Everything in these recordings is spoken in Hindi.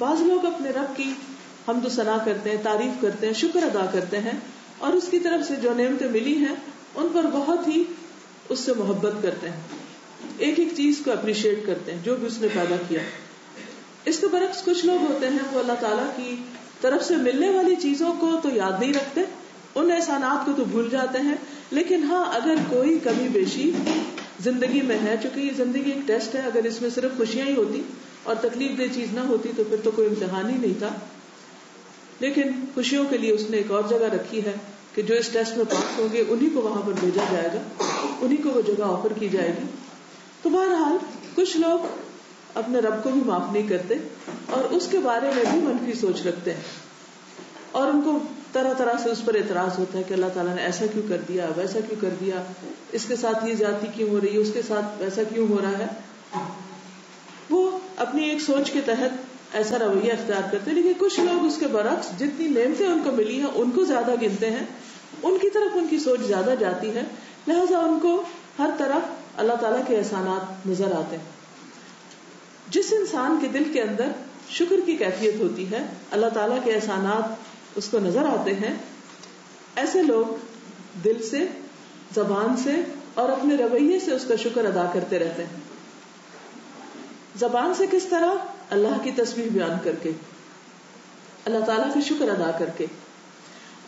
बाज लोग अपने रब की हम तो सना करते हैं, तारीफ़ करते हैं, शुक्र अदा करते हैं और उसकी तरफ़ से जो नेमतें मिली हैं, उन पर बहुत ही उससे मोहब्बत करते हैं। एक एक चीज़ को अप्रिशिएट करते हैं, जो भी उसने पैदा किया। इसके बरक्स कुछ लोग होते हैं, वो अल्लाह ताला की तरफ़ से मिलने वाली चीज़ों को तो याद नहीं रखते, उन एहसानात को तो भूल जाते हैं, लेकिन हाँ अगर कोई कमी बेशी ज़िंदगी में है, चूँकि ये ज़िंदगी एक टेस्ट है, अगर इसमें सिर्फ़ खुशियाँ ही होती और तकलीफ़ दे चीज़ ना होती तो फिर तो कोई इम्तिहान ही नहीं था। लेकिन खुशियों के लिए उसने एक और जगह रखी है कि जो इस टेस्ट में पास होंगे, उन्हीं को वहाँ पर भेजा जाएगा, उन्हीं को वो जगह ऑफ़र की जाएगी। तो बहरहाल, कुछ लोग अपने रब को भी माफ़ नहीं करते और उसके बारे में भी मनफी सोच रखते हैं। और उनको तरह तरह से उस पर एतराज़ होता है कि अल्लाह ताला ने ऐसा क्यों कर दिया, वैसा क्यों कर दिया, इसके साथ ये जाति क्यों हो रही है, उसके साथ वैसा क्यों हो रहा है। अपनी एक सोच के तहत ऐसा रवैया अख्तियार करते हैं। लेकिन कुछ लोग उसके बरक्स जितनी नेमतें उनको मिली हैं, उनको ज़्यादा गिनते हैं। उनकी तरफ़ उनकी सोच ज़्यादा जाती है। लिहाजा उनको हर तरफ़ अल्लाह ताला के एहसानात नज़र आते हैं। जिस इंसान के दिल के अंदर शुक्र की कैफियत होती है, अल्लाह ताला के एहसानात उसको नज़र आते हैं। ऐसे लोग दिल से, जबान से और अपने रवैये से उसका शुक्र अदा करते रहते हैं। जबान से किस तरह? अल्लाह की तस्वीर बयान करके। अल्लाह ताला का शुक्र अदा करके।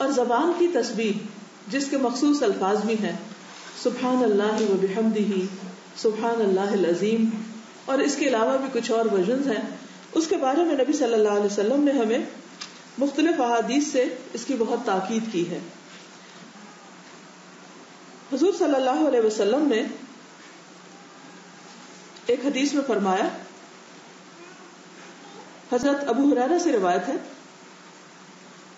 और जबान की तस्वीर, जिसके मखसूस अल्फाज भी हैं सुबहान अल्लाह व सुबहान अल्लाह अजीम और इसके अलावा भी कुछ और वर्जन हैं। उसके बारे में नबी सल्लल्लाहु अलैहि वसल्लम ने हमें मुख्तलिफ़ अहादीस से इसकी बहुत ताकीद की है। हजूर सल्लल्लाहु अलैहि वसल्लम ने एक हदीस में फरमाया, हज़रत अबू हुरैरा से रिवायत है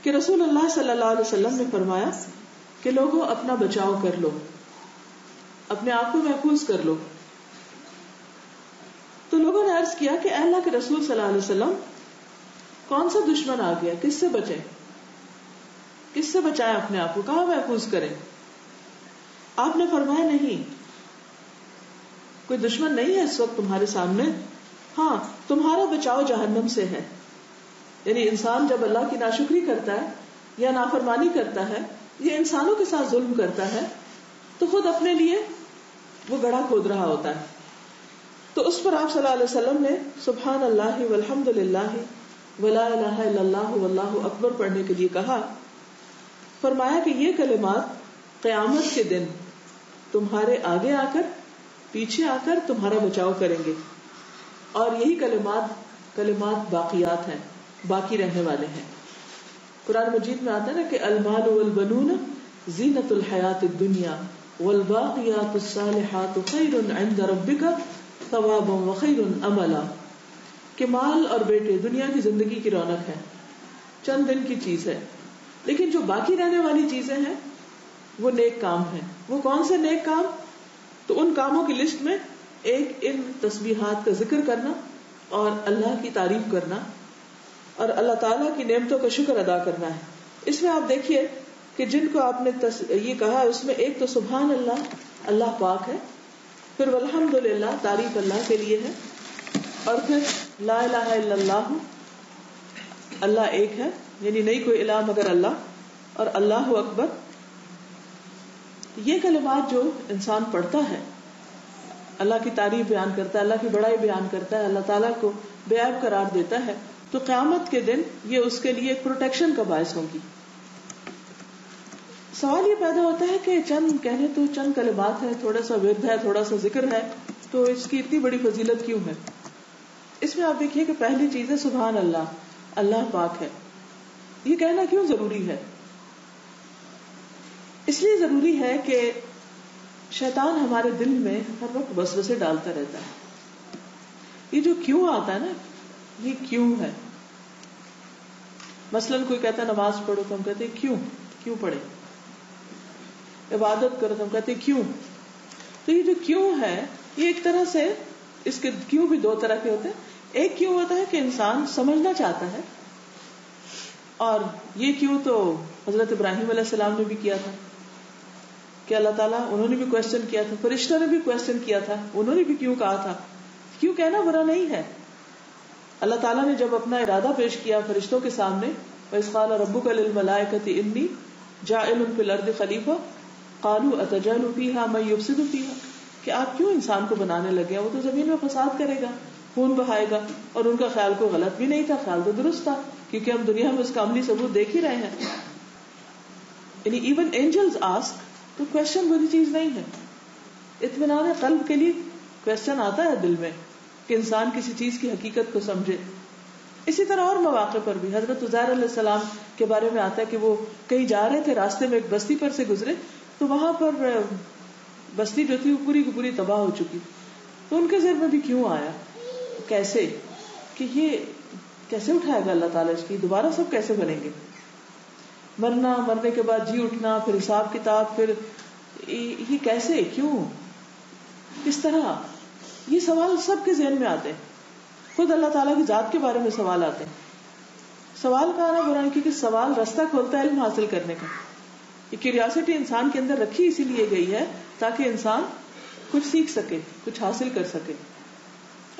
कि रसूल अल्लाह सल्लल्लाहु अलैहि वसल्लम ने फरमाया कि लोगों, अपना बचाव कर लो, अपने आप को महफूज कर लो। तो लोगों ने अर्ज़ किया कि अल्लाह के रसूल सल्लल्लाहु अलैहि वसल्लम, कौन सा दुश्मन आ गया? किससे बचे? किससे बचाए अपने आप को? कहा महफूज करें? आपने फरमाया, नहीं कोई दुश्मन नहीं है इस वक्त तुम्हारे सामने। हाँ तुम्हारा बचाव जहन्नम से है। यानी इंसान जब अल्लाह की नाशुक्री करता है, या नाफरमानी करता है, या इंसानों के साथ जुल्म करता है तो खुद अपने लिए वो गड़ा खोद रहा होता है। तो उस पर आप वसल्लम ने सुबहान अल्लाह वल्हम्दुलिल्लाह अकबर पढ़ने के लिए कहा, फरमाया कि ये कलिमात कयामत के दिन तुम्हारे आगे आकर पीछे आकर तुम्हारा बचाव करेंगे। और यही कलिमात कलिमात बाकियात हैं, बाकी रहने वाले हैं। कुरान मजीद में आता है ना कि अलमाल वल बनून, जीनतुल हयात दुनिया, वल बाकियात सालिहात खैरुन इंद रब्बिका सवाबम व खैरुन अमला। कि माल और बेटे दुनिया की ज़िंदगी की रौनक है, चंद दिन की चीज़ है। लेकिन जो बाकी रहने वाली चीज़ें हैं, वो नेक काम है। वो कौन से नेक काम? तो उन कामों की लिस्ट में एक इन तस्बीहात का ज़िक्र करना और अल्लाह की तारीफ़ करना और अल्लाह ताला की नेमतों का शुक्र अदा करना है। इसमें आप देखिए कि जिनको आपने तस, ये कहा उसमें एक तो सुबहान अल्लाह अल्लाह पाक है फिर अल्हम्दुलिल्लाह तारीफ़ अल्लाह के लिए है और फिर ला इल्लल्लाह अल्लाह एक है यानी नहीं कोई इलाह मगर अल्लाह और अल्लाह अकबर ये कलिमात जो इंसान पढ़ता है, अल्लाह की तारीफ़ बयान करता है, अल्लाह की बड़ाई बयान करता है, अल्लाह ताला को बेअब करार देता है तो क्यामत के दिन ये उसके लिए एक प्रोटेक्शन का बायस होगी। सवाल ये पैदा होता है कि चंद कहने तो चंद कलिमात है थोड़ा सा विरध है थोड़ा सा ज़िक्र है तो इसकी इतनी बड़ी फजीलत क्यों है? इसमें आप देखिए कि पहली चीज़ है सुबहान अल्लाह अल्लाह पाक है। ये कहना क्यों ज़रूरी है? इसलिए ज़रूरी है कि शैतान हमारे दिल में हर वक्त वसवसे डालता रहता है। ये जो क्यों आता है ना, ये क्यों है? मसलन कोई कहता है, नमाज़ पढ़ो तो हम कहते हैं, क्यों? क्यों पढ़े? इबादत करो तो हम कहते हैं, क्यों? तो ये जो क्यों है, ये एक तरह से इसके क्यों भी दो तरह के होते हैं। एक क्यों होता है कि इंसान समझना चाहता है, और ये क्यों तो हज़रत इब्राहिम सलाम ने भी किया था। कि अल्लाह ताला उन्होंने भी क्वेश्चन किया था, फरिश्तों ने भी क्वेश्चन किया था, उन्होंने भी क्यों कहा था? क्यों कहना बुरा नहीं है? अल्लाह ताला ने जब अपना इरादा पेश किया फरिश्तों के सामने कि आप क्यों इंसान को बनाने लगे वो तो ज़मीन में फसाद करेगा, खून बहाएगा, और उनका ख्याल कोई गलत भी नहीं था, ख्याल तो दुरुस्त था, क्योंकि हम दुनिया में उसका अमली सबूत देख ही रहे हैं। इवन एंजल्स आस्क तो क्वेश्चन बुरी चीज़ नहीं है। इतमान कल्ब के लिए क्वेश्चन आता है दिल में कि इंसान किसी चीज़ की हकीकत को समझे। इसी तरह और मौके पर भी, हज़रत सलाम के बारे में आता है कि वो कहीं जा रहे थे, रास्ते में एक बस्ती पर से गुजरे तो वहाँ पर बस्ती जो थी वो पूरी की पूरी तबाह हो चुकी। तो उनके जर में भी क्यों आया? कैसे? कि ये कैसे उठाएगा अल्लाह ताला इसकी? दोबारा सब कैसे बनेंगे? मरना, मरने के बाद जी उठना, फिर हिसाब किताब, फिर ये कैसे, क्यों? किस तरह? ये सवाल सबके जहन में आते हैं। खुद अल्लाह ताला की जात के बारे में सवाल आते हैं। सवाल का आना बुरा क्योंकि सवाल रास्ता खोलता है इल्म हासिल करने का। ये क्यूरियोसिटी इंसान के अंदर रखी इसीलिए गई है, ताकि इंसान कुछ सीख सके, कुछ हासिल कर सके।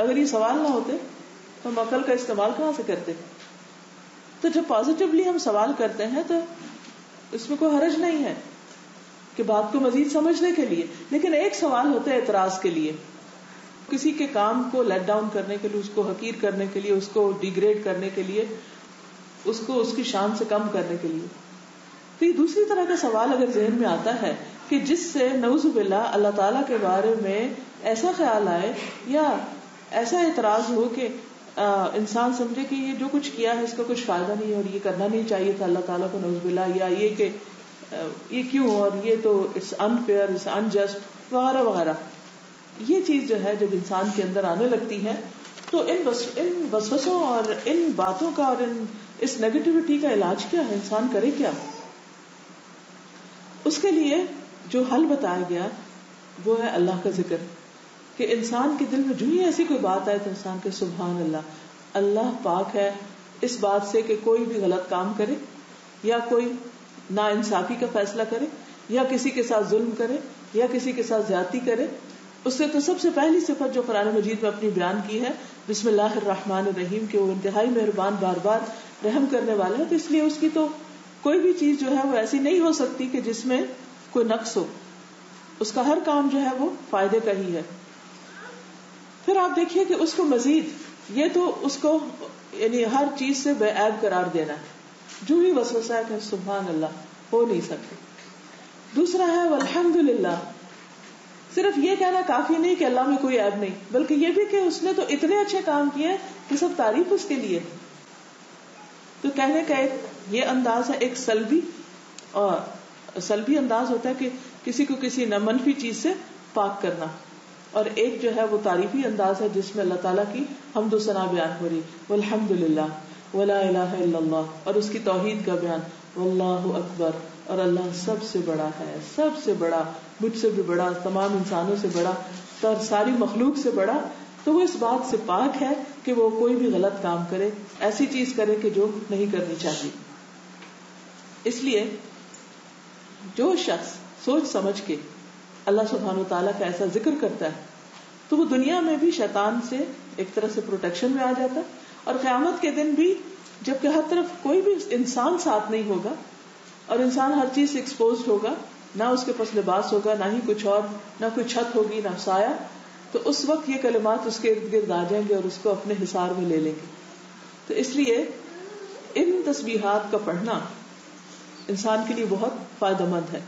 अगर ये सवाल ना होते तो हम अकल का इस्तेमाल कहाँ से करते? तो जब पॉजिटिवली हम सवाल करते हैं तो इसमें कोई हरज नहीं है कि बात को मजीद समझने के लिए। लेकिन एक सवाल होता है एतराज़ के लिए। किसी के काम को लेट डाउन करने के लिए, उसको हकीर करने के लिए, उसको डिग्रेड करने के लिए, उसको उसकी शान से कम करने के लिए। तो ये दूसरी तरह का सवाल अगर जहन में आता है कि जिससे नवजुबिल्ला अल्लाह ताला के बारे में ऐसा ख्याल आए या ऐसा एतराज़ हो कि इंसान समझे कि ये जो कुछ किया है, इसका कुछ फ़ायदा नहीं है और ये करना नहीं चाहिए था। अल्लाह ताला को नवजुबिल्ला या ये कि ये क्यों और ये तो इट्स अनफेयर इट्स अनजस्ट वगैरह वगैरह। ये चीज़ जो है, जब इंसान के अंदर आने लगती है तो इन बस, इन वसवसों और इन बातों का और इन, इस नेगेटिविटी का इलाज क्या है? इंसान करे क्या? उसके लिए जो हल बताया गया, वो है अल्लाह का ज़िक्र। कि इंसान के दिल में जो ही ऐसी कोई बात आए तो इंसान के सुबहान अल्लाह अल्लाह पाक है, इस बात से कि कोई भी गलत काम करे, या कोई ना इंसाफी का फैसला करे, या किसी के साथ जुल्म करे, या किसी के साथ ज़्यादा करे, उससे तो सबसे पहली सिफत जो कुरान मजीद में अपनी बयान की है बिस्मिल्लाहमान रहीम के वो इंतहाई मेहरबान बार बार रहम करने वाले हैं तो इसलिए उसकी तो कोई भी चीज़ जो है वो ऐसी नहीं हो सकती कि जिसमें कोई नक्स हो। उसका हर काम जो है वो फ़ायदे का ही है। फिर आप देखिए कि उसको मजीद, ये तो उसको, यानी हर चीज़ से बेऐब करार देना है। जो भी वसवसा है सुबहान अल्लाह हो नहीं सकते। दूसरा है अल्हम्दुलिल्लाह सिर्फ़ ये कहना काफ़ी नहीं कि अल्लाह में कोई ऐब नहीं, बल्कि ये भी कि उसने तो इतने अच्छे काम किए कि सब तारीफ़ उसके लिए। तो कहने का एक, ये अंदाज है, एक सलबी, और सलबी अंदाज होता है कि किसी को किसी न मनफी चीज़ से पाक करना। और एक जो है वो तारीफी अंदाज है जिसमें अल्लाह ताला की हम सना बयान हो रही वल्हम्दुलिल्लाह, वला इल्लल्लाह, और उसकी तौहीद का बयान, वल्लाहु अकबर, और अल्लाह सबसे बड़ा है, सबसे बड़ा, मुझसे भी बड़ा, तमाम इंसानों से बड़ा और सारी मखलूक से बड़ा। तो वो इस बात से पाक है कि वो कोई भी गलत काम करे, ऐसी चीज़ करे कि जो नहीं करनी चाहिए। इसलिए जो शख्स सोच समझ के अल्लाह सुबहान तला का ऐसा ज़िक्र करता है तो वो दुनिया में भी शैतान से एक तरह से प्रोटेक्शन में आ जाता है। और क्यामत के दिन भी, जबकि हर तरफ़ कोई भी इंसान साथ नहीं होगा, और इंसान हर चीज़ से एक्सपोज होगा, ना उसके पास लिबास होगा, ना ही कुछ और, ना कोई छत होगी, ना साया तो उस वक्त ये कलमात उसके इर्द गिर्द आ जाएँगे और उसको अपने हिसार में ले लेंगे। तो इसलिए इन तस्बीहात का पढ़ना इंसान के लिए बहुत फ़ायदेमंद है।